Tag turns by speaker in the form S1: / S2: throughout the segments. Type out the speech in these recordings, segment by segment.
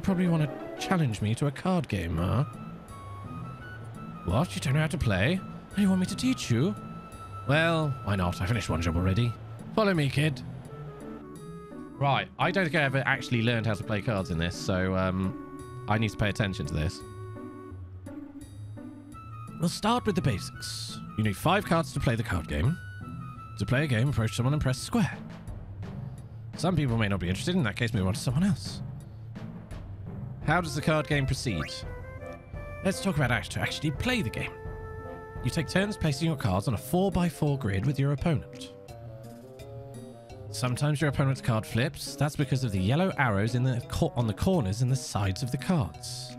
S1: probably want to challenge me to a card game, huh? What? You don't know how to play? And you want me to teach you? Well, why not? I finished one job already. Follow me, kid. Right, I don't think I ever actually learned how to play cards in this, so um, I need to pay attention to this. We'll start with the basics. You need five cards to play the card game. To play a game, approach someone and press square. Some people may not be interested. In that case, move on to someone else. How does the card game proceed? Let's talk about how to actually play the game. You take turns placing your cards on a 4x4 grid with your opponent. Sometimes your opponent's card flips. That's because of the yellow arrows the on the corners and the sides of the cards.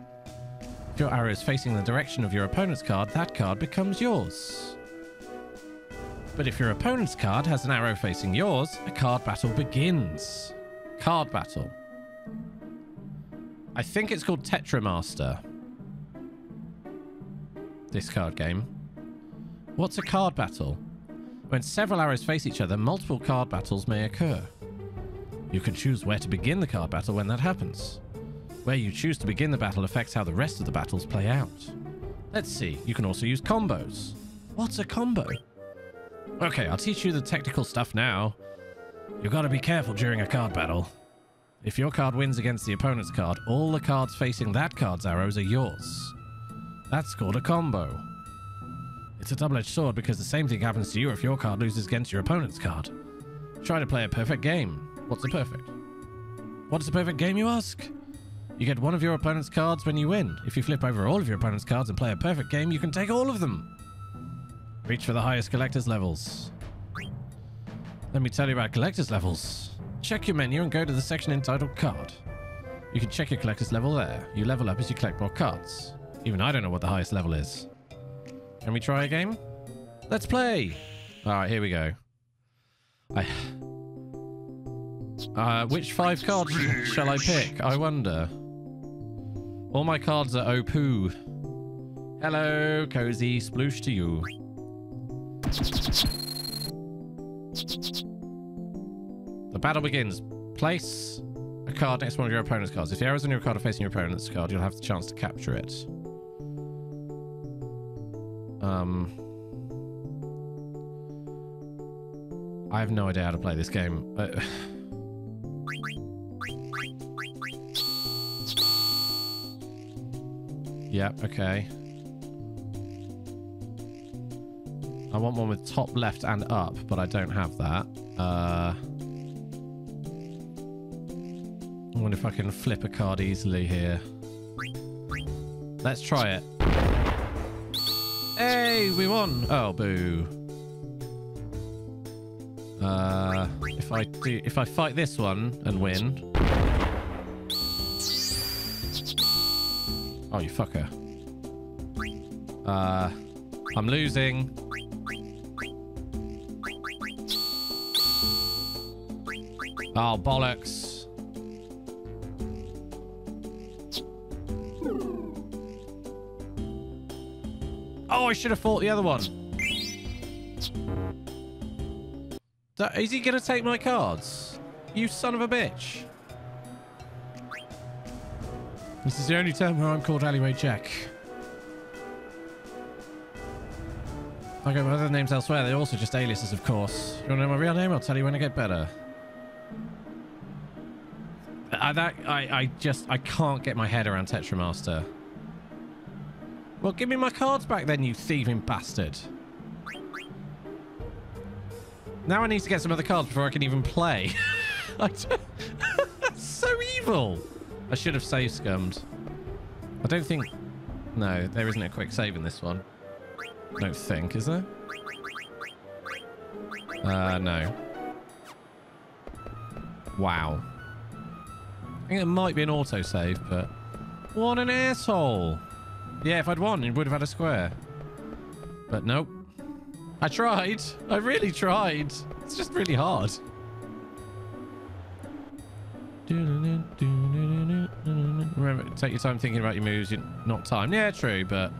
S1: If your arrow is facing the direction of your opponent's card, that card becomes yours. But if your opponent's card has an arrow facing yours, a card battle begins. Card battle. I think it's called Tetramaster. This card game. What's a card battle? When several arrows face each other, multiple card battles may occur. You can choose where to begin the card battle when that happens. Where you choose to begin the battle affects how the rest of the battles play out. Let's see, you can also use combos. What's a combo? Okay, I'll teach you the technical stuff now. You've got to be careful during a card battle. If your card wins against the opponent's card, all the cards facing that card's arrows are yours. That's called a combo. It's a double-edged sword because the same thing happens to you if your card loses against your opponent's card. Try to play a perfect game. What's a perfect? What is a perfect game, you ask? You get one of your opponent's cards when you win. If you flip over all of your opponent's cards and play a perfect game, you can take all of them. Reach for the highest collector's levels. Let me tell you about collector's levels. Check your menu and go to the section entitled Card. You can check your collector's level there. You level up as you collect more cards. Even I don't know what the highest level is. Can we try a game? Let's play! Alright, here we go. I... Uh, which five cards shall I pick? I wonder. All my cards are Opoo. Hello, Cozy. Sploosh to you. Battle begins. Place a card next to one of your opponent's cards. If the arrows on your card are facing your opponent's card, you'll have the chance to capture it. Um, I have no idea how to play this game. Uh, yeah, okay. I want one with top left and up, but I don't have that. Uh, wonder if I can flip a card easily here. Let's try it. Hey, we won! Oh, boo. Uh, if I do, if I fight this one and win. Oh, you fucker. Uh, I'm losing. Oh, bollocks. I should have fought the other one. Is he going to take my cards? You son of a bitch. This is the only time where I'm called Alleyway Jack. I got my other names elsewhere. They're also just aliases, of course. You want to know my real name? I'll tell you when I get better. I, that, I, I just, I can't get my head around Tetramaster. Well, give me my cards back then, you thieving bastard. Now I need to get some other cards before I can even play. That's so evil. I should have save scummed. I don't think... No, there isn't a quick save in this one. I don't think, is there? Uh, no. Wow. I think it might be an autosave, but... What an asshole! Yeah, if I'd won, it would have had a square. But nope. I tried. I really tried. It's just really hard. Remember, take your time thinking about your moves. You're not time. Yeah, true, but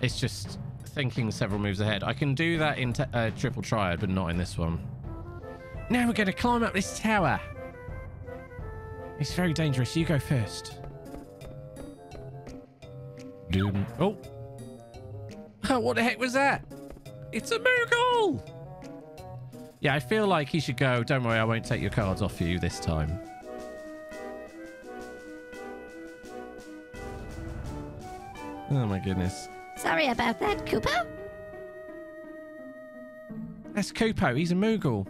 S1: it's just thinking several moves ahead. I can do that in uh, triple triad, but not in this one. Now we're going to climb up this tower. It's very dangerous. You go first. Dude. Oh. Oh, what the heck was that? It's a Moogle! Yeah, I feel like he should go. Don't worry, I won't take your cards off for you this time. Oh my goodness.
S2: Sorry about that, Kupo.
S1: That's Kupo. He's a Moogle.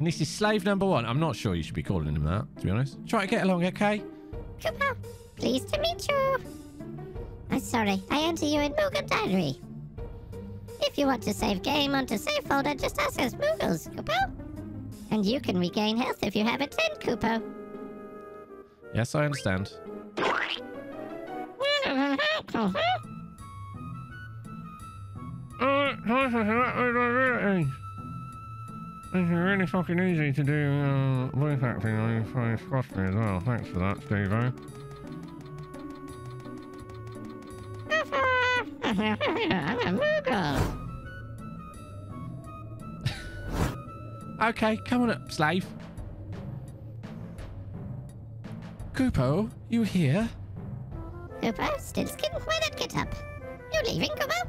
S1: And this is slave number one. I'm not sure you should be calling him that, to be honest. Try to get along, okay?
S2: Kupo. Pleased to meet you. I'm sorry, I enter you in Moogle Diary. If you want to save game onto save folder, just ask us Moogles, Kupo. And you can regain health if you have a 10, Kupo.
S1: Yes, I understand. Uh, It's really fucking easy to do uh, voice acting on Scotty as well. Thanks for that, Steve.
S2: I'm a Moogle.
S1: Okay, come on up, slave. Kupo, you here?
S2: Kupo, still skin, why not get up? You leaving, Kupo?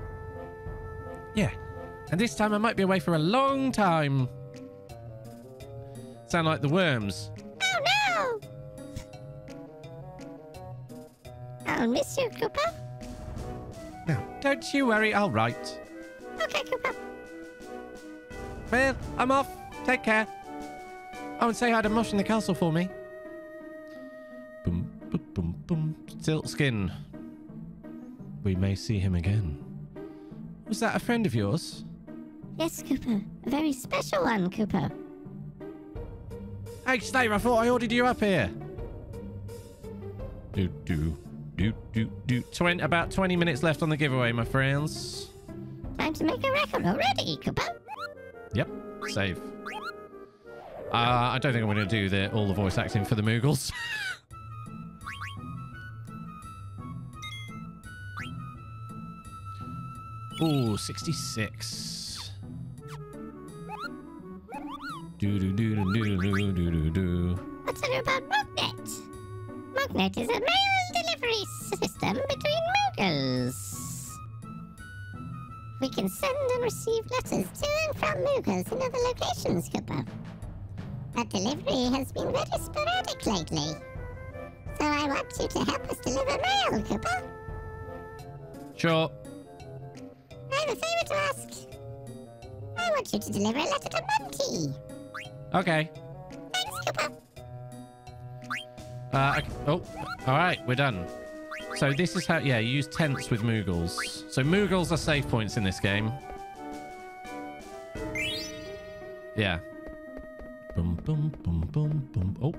S1: Yeah. And this time I might be away for a long time. Sound like the worms.
S2: Oh no! Oh, I'll miss you, Kupo.
S1: Now, don't you worry, I'll write.
S2: Okay, Kupo.
S1: Well, I'm off. Take care. Oh, and say hi to Mosh in the castle for me. Boom, boom, boom, boom. Stiltzkin. We may see him again. Was that a friend of yours?
S2: Yes, Kupo. A very special one, Kupo.
S1: Hey, Slave, I thought I ordered you up here. Do, do, do, do, do. Twen- about 20 minutes left on the giveaway, my friends.
S2: Time to make a record already, Kupo.
S1: Yep, save. Uh, I don't think I'm going to do the, all the voice acting for the Moogles. Ooh, 66. Do do do do do do do do do.
S2: What's it about Mognet? Mognet is a mail delivery system between Moogles. We can send and receive letters to and from Moogles in other locations, Kupo. But delivery has been very sporadic lately. So I want you to help us deliver mail, Kupo.
S1: Sure.
S2: I have a favor to ask. I want you to deliver a letter to Monty.
S1: Okay. Uh, oh, all right, we're done. So this is how, yeah, you use tents with Moogles. So Moogles are save points in this game. Yeah. Boom, boom, boom, boom, boom. Oh.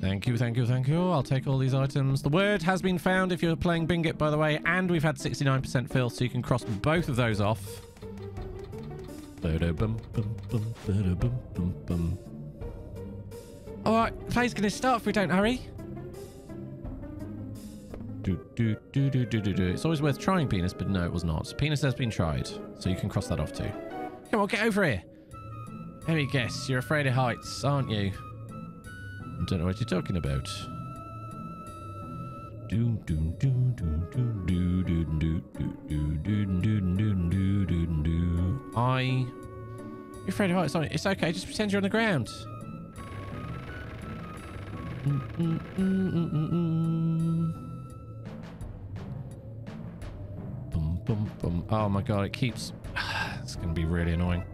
S1: Thank you, thank you, thank you. I'll take all these items. The word has been found if you're playing Bingit, by the way, and we've had 69% fill, so you can cross both of those off. Ba-da-bum, bum, bum, ba-da-bum, bum, bum. All right, play's going to start if we don't hurry. Do, do, do, do, do, do, do. It's always worth trying penis, but no, it was not. Penis has been tried, so you can cross that off too. Come on, get over here. Let me guess, you're afraid of heights, aren't you? I don't know what you're talking about. Do do do do do do do do do do do do do do. I. You're afraid of heights, aren't you? It's okay. Just pretend you're on the ground. Bum, bum, bum. Oh my god, it keeps. it's going to be really annoying.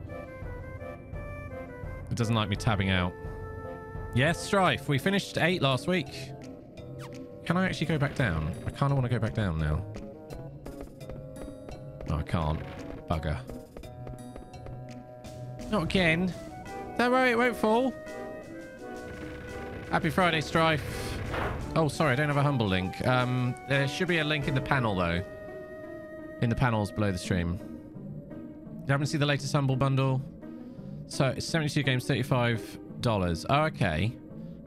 S1: It doesn't like me tabbing out. Yes, Strife. We finished eight last week. Can I actually go back down? I kind of want to go back down now. No, I can't. Bugger. Not again. Don't worry, it won't fall. Happy Friday, Strife. Oh, sorry, I don't have a humble link. Um, there should be a link in the panel, though. In the panels below the stream. You haven't seen the latest humble bundle? So, it's 72 games, $35. Oh, okay.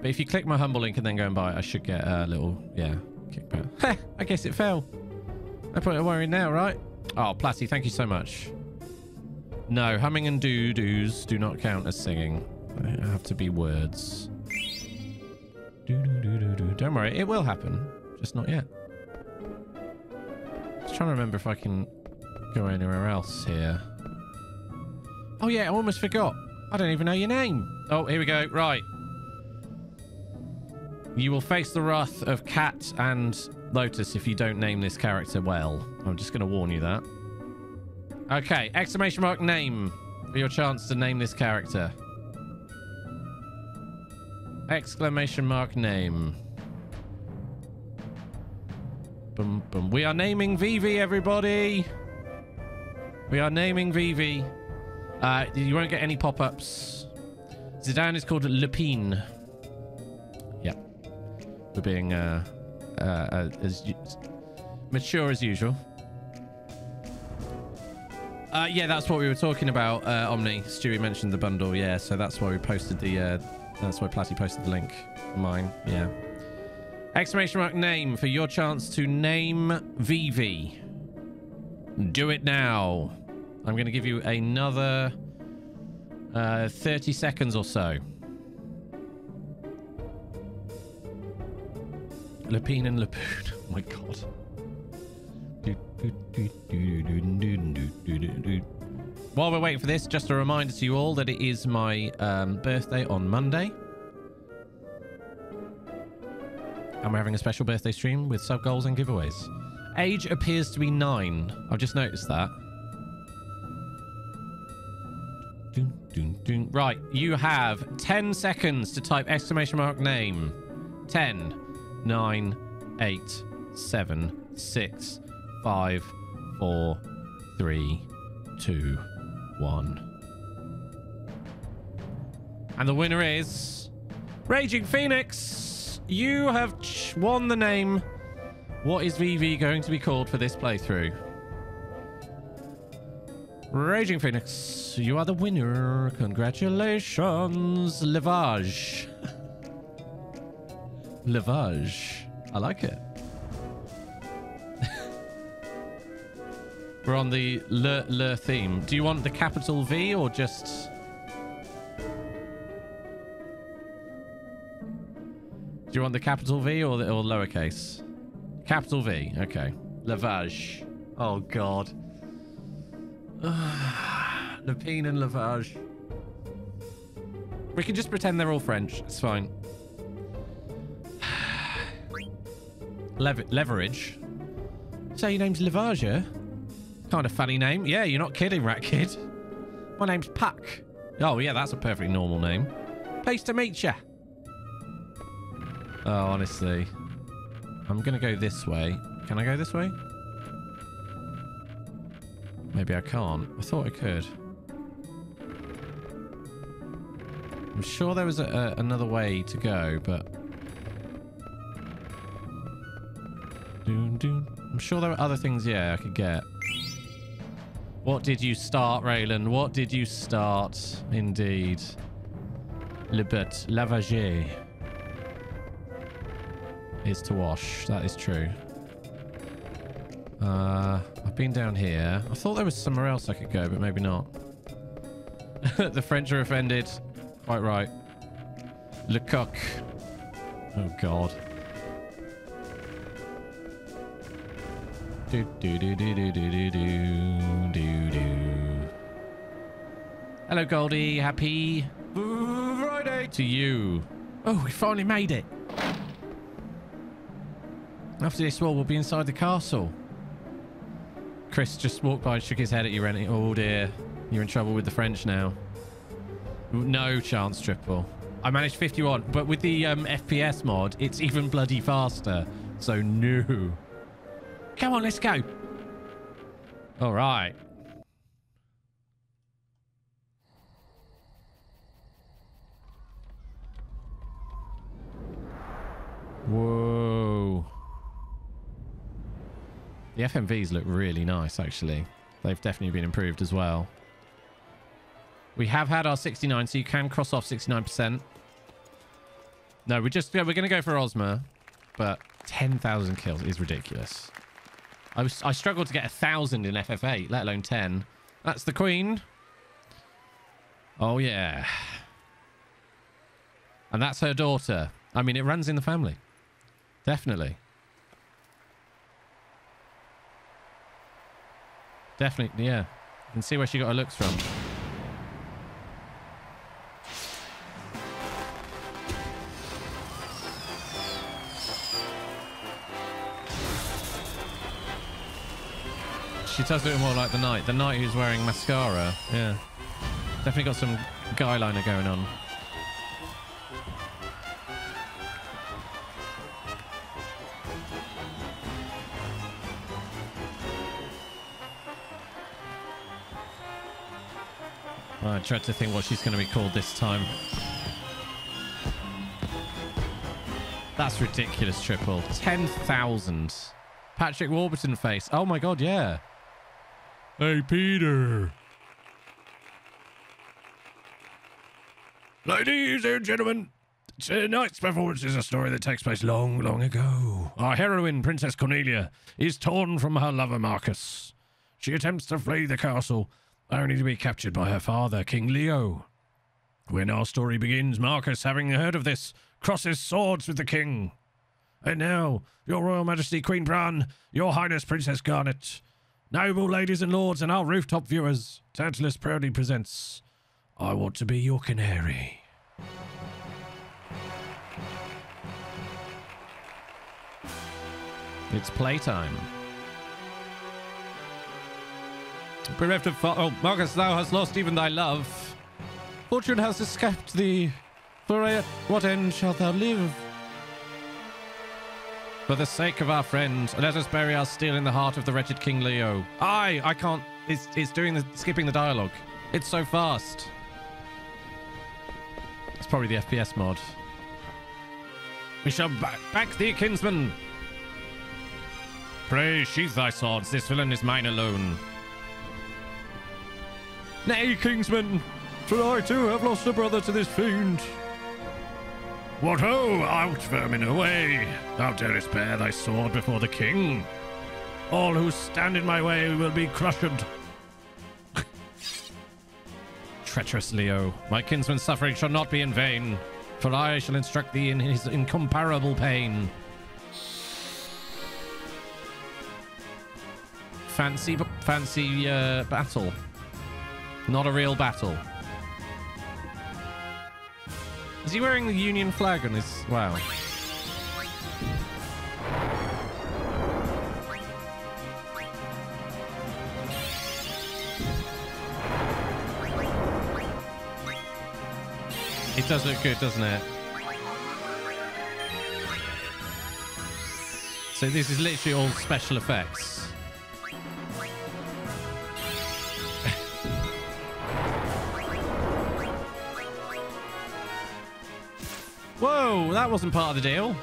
S1: But if you click my humble link and then go and buy it, I should get a little, yeah, kickback. Heh, I guess it fell. No point in worrying now, right? Oh, Platty, thank you so much. No, humming and doo-doos do not count as singing. They have to be words. Doo-doo-doo-doo-doo. Don't worry, it will happen. Just not yet. Just trying to remember if I can go anywhere else here. Oh yeah, I almost forgot. I don't even know your name. Oh, here we go. Right. You will face the wrath of Cat and Lotus if you don't name this character well. I'm just going to warn you that. Okay, exclamation mark name for your chance to name this character. Exclamation mark name. Boom, boom. We are naming Vivi, everybody. We are naming Vivi. Uh, you won't get any pop-ups. Zidane is called Lupine. We're being uh, uh, uh, as mature as usual. Uh, yeah, that's what we were talking about, uh, Omni. Stewie mentioned the bundle, yeah, so that's why we posted the, uh, that's why Platty posted the link. Mine, yeah. Exclamation mark name for your chance to name Vivi. Do it now. I'm going to give you another uh, 30 seconds or so. Lapine and Lapoon. Oh my god. While we're waiting for this, just a reminder to you all that it is my um, birthday on Monday. And we're having a special birthday stream with sub goals and giveaways. Age appears to be nine. I've just noticed that. Dun, dun, dun. Right, you have 10 seconds to type exclamation mark name. 10, 9, 8, 7, 6, 5, 4, 3, 2, 1. And the winner is Raging Phoenix. You have won the name. What is Vivi going to be called for this playthrough? Raging Phoenix, you are the winner. Congratulations, Levage. Levage. I like it. We're on the le, le theme. Do you want the capital V or just... Do you want the capital V or the or lowercase? Capital V. Okay. Lavage. Oh God. Lepine and Lavage. We can just pretend they're all French. It's fine. Lev- leverage. So your name's Lavage. Kind of funny name. Yeah, you're not kidding, Rat Kid. My name's Puck. Oh, yeah, that's a perfectly normal name. Pleased to meet you. Oh, honestly. I'm going to go this way. Can I go this way? Maybe I can't. I thought I could. I'm sure there was a, a, another way to go, but... I'm sure there were other things, yeah, I could get. What did you start, Raylan? What did you start? Indeed. Libet. Lavager. Is to wash. That is true. Uh, I've been down here. I thought there was somewhere else I could go, but maybe not. the French are offended. Quite right. Le coq. Oh, God. Do do do do do do do do do. Hello, Goldie. Happy Friday to you. Oh, we finally made it. After this wall, we'll be inside the castle. Chris just walked by and shook his head at you, Rennie. Oh dear, you're in trouble with the French now. No chance, triple. I managed 51, but with the um, FPS mod, it's even bloody faster. So no. Come on, let's go. All right. Whoa. The FMVs look really nice, actually. They've definitely been improved as well. We have had our 69, so you can cross off 69%. No, we're just, yeah, we're going to go for Ozma, but 10,000 kills is ridiculous. I was I struggled to get a thousand in FF8, let alone ten. That's the Queen. Oh yeah. And that's her daughter. I mean, it runs in the family. Definitely. Definitely, yeah. You can see where she got her looks from. Does look more like the knight. The knight who's wearing mascara. Yeah. Definitely got some guy liner going on. I tried to think what she's going to be called this time. That's ridiculous, triple. 10,000. Patrick Warburton face. Oh my god, yeah. Hey, Peter. Ladies and gentlemen, tonight's performance is a story that takes place long, long ago. Our heroine, Princess Cornelia, is torn from her lover Marcus. She attempts to flee the castle, only to be captured by her father, King Leo. When our story begins, Marcus, having heard of this, crosses swords with the king. And now, your Royal Majesty Queen Brahne, your Highness Princess Garnet, noble ladies and lords, and our rooftop viewers, Tantalus proudly presents I Want to Be Your Canary. It's playtime. Bereft of oh, Marcus, thou hast lost even thy love. Fortune has escaped thee. For at what end shalt thou live? For the sake of our friend, let us bury our steel in the heart of the wretched King Leo. I, I can't. It's, it's doing the skipping the dialogue. It's so fast. It's probably the FPS mod. We shall back, back thee, kinsman. Pray sheath thy swords. This villain is mine alone. Nay, kinsman, for I too have lost a brother to this fiend. What ho! Out, vermin, away! Thou darest bear thy sword before the king. All who stand in my way will be crushed. Treacherous Leo, my kinsman's suffering shall not be in vain, for I shall instruct thee in his incomparable pain. Fancy, fancy uh, battle. Not a real battle. Is he wearing the Union flag on his... Wow. It does look good, doesn't it? So this is literally all special effects. That wasn't part of the deal.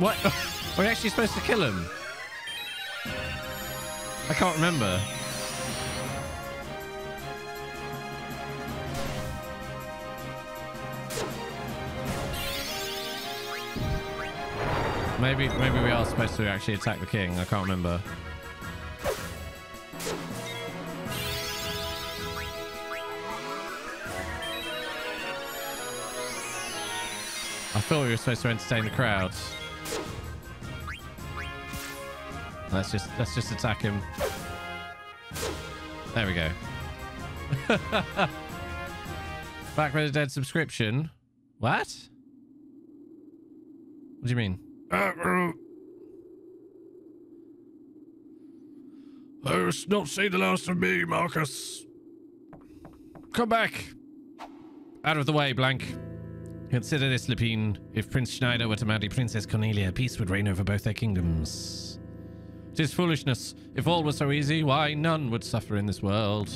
S1: What? Are we actually supposed to kill him? I can't remember. Maybe, maybe we are supposed to actually attack the king. I can't remember. I thought we were supposed to entertain the crowd. Let's just let's just attack him. There we go. Back with a dead subscription. What? What do you mean? Oh, not see the last of me, Marcus. Come back. Out of the way, Blank. Consider this, Lepine. If Prince Schneider were to marry Princess Cornelia, peace would reign over both their kingdoms. It is foolishness. If all were so easy, why none would suffer in this world.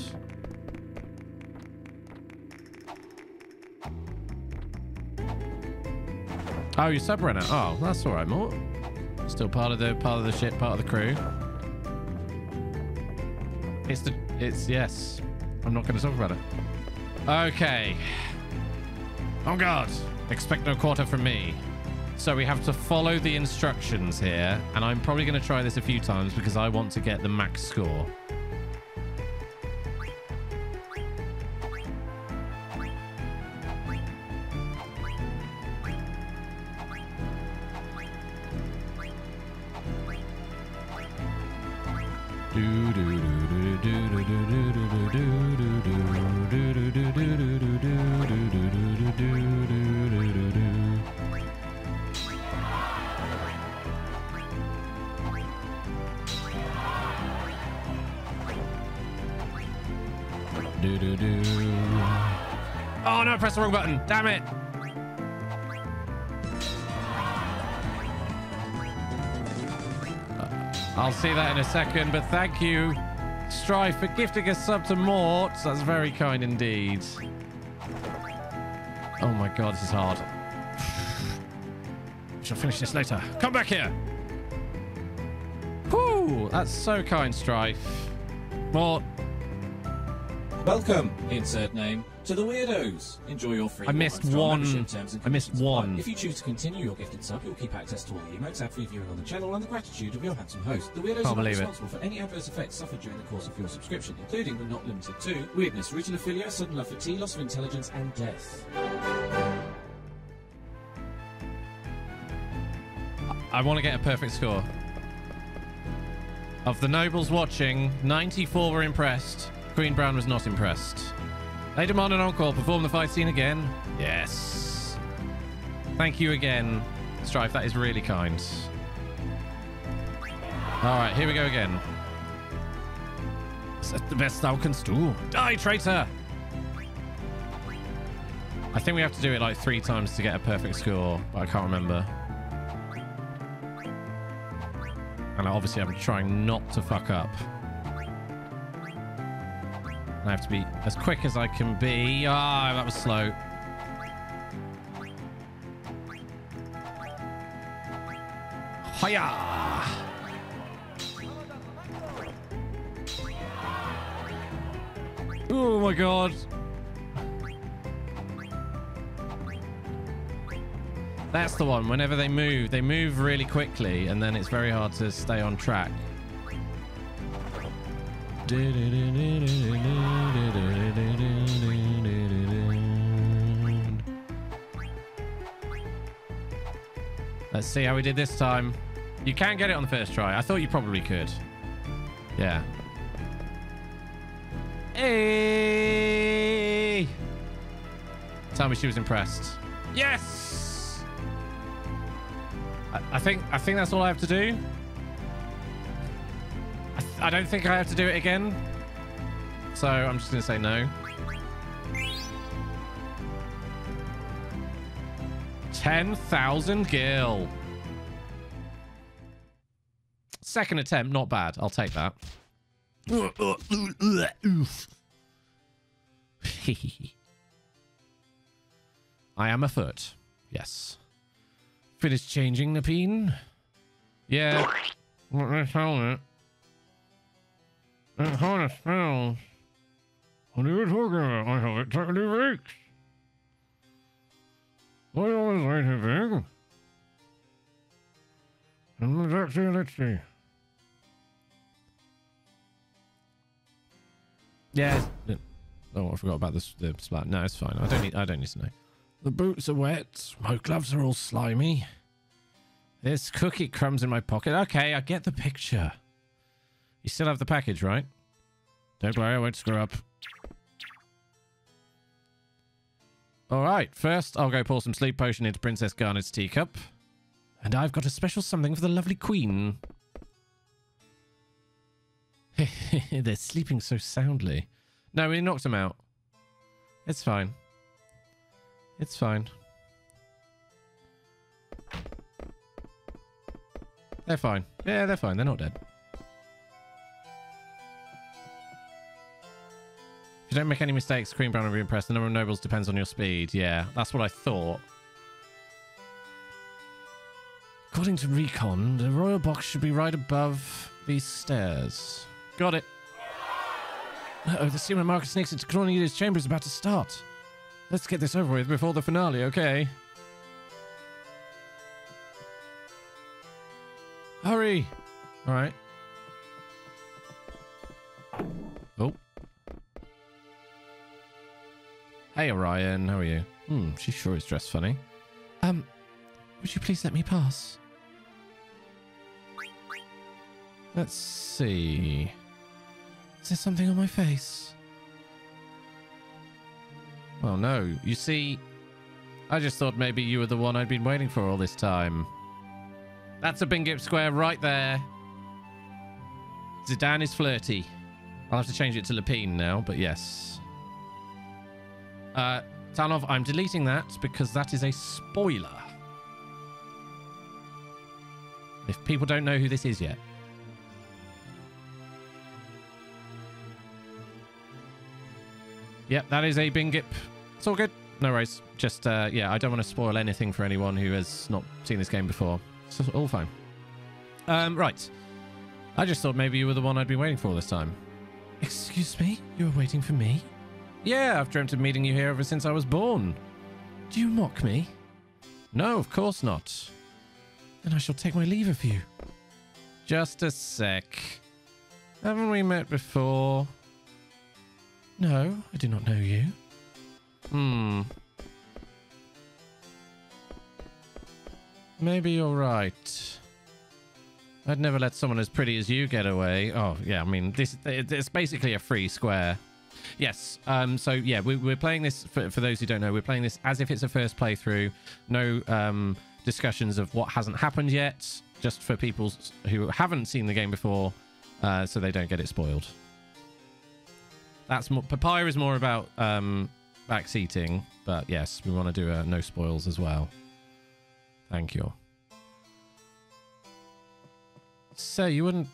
S1: Oh, you subrunner. Oh, that's all right, Mort. Still part of the part of the ship, part of the crew. It's the it's yes. I'm not going to talk about it. Okay. On god. Expect no quarter from me. So we have to follow the instructions here, and I'm probably going to try this a few times because I want to get the max score. Damn it. Uh, I'll see that in a second, but thank you, Strife, for gifting a sub to Mort. That's very kind indeed. Oh my god, this is hard. we Shall finish this later. Come back here. Whoo, that's so kind, Strife. Mort,
S3: Welcome, insert name, to the Weirdos. Enjoy your free
S1: I missed one.
S3: membership terms and
S1: I missed one.
S3: If you choose to continue your gifted sub, you'll keep access to all the emotes, ad-free viewing on the channel, and the gratitude of your handsome host. The Weirdos
S1: Can't
S3: are
S1: believe it.
S3: responsible for any adverse effects suffered during the course of your subscription, including but not limited to weirdness, routinophilia, sudden love for tea, loss of intelligence, and death.
S1: I want to get a perfect score. Of the nobles watching, 94 were impressed. Queen Brahne was not impressed. They demand an encore. Perform the fight scene again. Yes. Thank you again, Strife. That is really kind. All right, here we go again. Is that the best thou canst do? Die, traitor! I think we have to do it like three times to get a perfect score, but I can't remember. And obviously I'm trying not to fuck up. I have to be as quick as I can be. Ah, that was slow. Hiya! Oh my god. That's the one. Whenever they move, they move really quickly, and then it's very hard to stay on track. Let's see how we did this time. You can get it on the first try. I thought you probably could. Yeah. Hey! Tell me she was impressed. Yes! I, I think I think that's all I have to do. I, I don't think I have to do it again. So I'm just going to say no. Ten thousand gil. Second attempt, not bad. I'll take that. I am afoot. Yes. Finished changing the peen? Yeah. The hell? That harness smells. What are you talking about? I have it totally reeks. What always like to big? And let's see, let's see. Yeah. Oh, I forgot about this the splat. No, it's fine. I don't need I don't need to know. The boots are wet. My gloves are all slimy. There's cookie crumbs in my pocket. Okay, I get the picture. You still have the package, right? Don't worry, I won't screw up. All right, first I'll go pour some sleep potion into Princess Garnet's teacup. And I've got a special something for the lovely queen. They're sleeping so soundly. No, we knocked them out. It's fine. It's fine. They're fine. Yeah, they're fine. They're not dead. If you don't make any mistakes, Queen Brahne will be impressed. The number of nobles depends on your speed. Yeah, that's what I thought. According to Recon, the royal box should be right above these stairs. Got it. Oh, the when Marcus sneaks into Cornelia's chamber is about to start. Let's get this over with before the finale, okay? Hurry! All Hey, Orion. How are you? Hmm, she sure is dressed funny. Um, would you please let me pass? Let's see. Is there something on my face? Well, no. You see, I just thought maybe you were the one I'd been waiting for all this time. That's a Bingip square right there. Zidane is flirty. I'll have to change it to Lapine now, but yes. Uh, Tanov, I'm deleting that because that is a spoiler. If people don't know who this is yet. Yep, that is a Bingip. It's all good. No worries. Just, uh, yeah, I don't want to spoil anything for anyone who has not seen this game before. It's all fine. Um, right. I just thought maybe you were the one I'd been waiting for this time. Excuse me? You were waiting for me? Yeah, I've dreamt of meeting you here ever since I was born. Do you mock me? No, of course not. Then I shall take my leave of you. Just a sec. Haven't we met before? No, I do not know you. Hmm. Maybe you're right. I'd never let someone as pretty as you get away. Oh, yeah, I mean, this it's basically a free square. Yes, um, so yeah, we, we're playing this, for, for those who don't know, we're playing this as if it's a first playthrough. No um, discussions of what hasn't happened yet, just for people who haven't seen the game before, uh, so they don't get it spoiled. That's more, Papyrus is more about um, back seating, but yes, we want to do a no spoils as well. Thank you. So you wouldn't...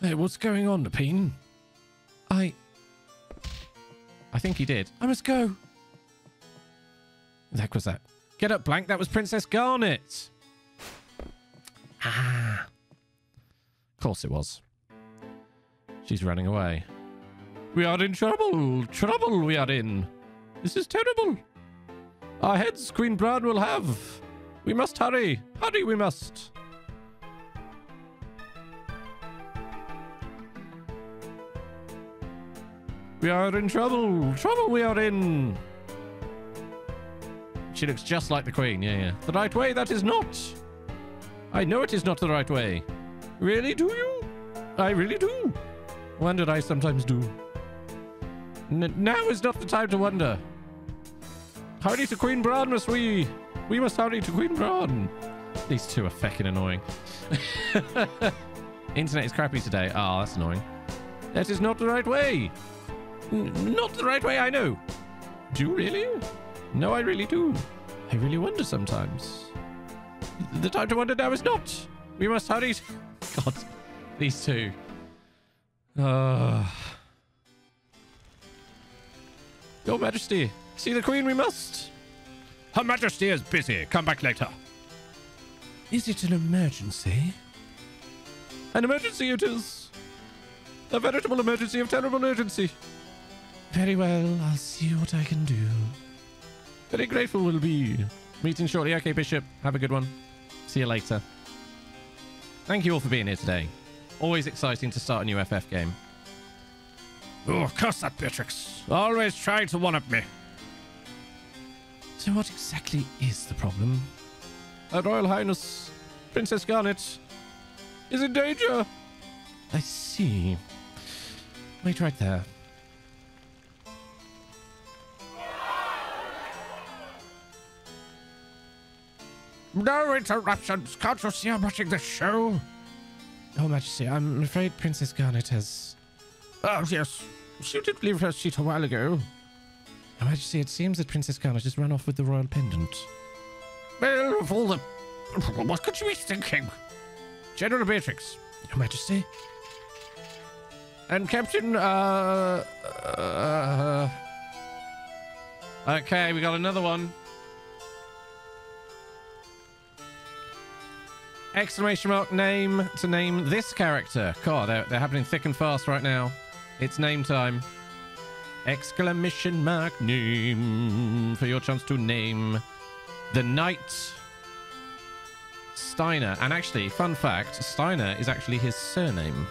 S1: Hey, what's going on, Lapine? I... I think he did. I must go. The heck was that? Get up, Blank. That was Princess Garnet. Ah. Of course it was. She's running away. We are in trouble. Trouble we are in. This is terrible. Our heads Queen Brahne will have. We must hurry. Hurry we must. We are in trouble. Trouble we are in. She looks just like the Queen. Yeah, yeah. The right way, that is not. I know it is not the right way. Really, do you? I really do. Wonder I sometimes do. N now is not the time to wonder. Hurry to Queen Brahne, must we? We must hurry to Queen Brahne. These two are feckin' annoying. Internet is crappy today. Ah, oh, that's annoying. That is not the right way. Not the right way, I know. Do you really? No, I really do. I really wonder sometimes. The time to wonder now is not. We must hurry. God, these two. Uh... Your Majesty, see the Queen we must. Her Majesty is busy. Come back later. Is it an emergency? An emergency it is. A veritable emergency of terrible urgency. Very well, I'll see what I can do. Very grateful will be. Meeting shortly. Okay, Bishop. Have a good one. See you later. Thank you all for being here today. Always exciting to start a new FF game. Oh, curse that Beatrix. Always trying to one-up me. So what exactly is the problem? Her Royal Highness, Princess Garnet, is in danger. I see. Wait right there. No interruptions! Can't you see I'm watching the show? Oh, Majesty, I'm afraid Princess Garnet has... Oh, yes. She did leave her seat a while ago. Your Majesty, it seems that Princess Garnet has run off with the royal pendant. Well, of all the... What could you be thinking? General Beatrix. Your Majesty? And Captain, uh... uh okay, we got another one. Exclamation mark name to name this character. God, they're, they're happening thick and fast right now. It's name time. Exclamation mark name for your chance to name the knight Steiner. And actually, fun fact Steiner is actually his surname.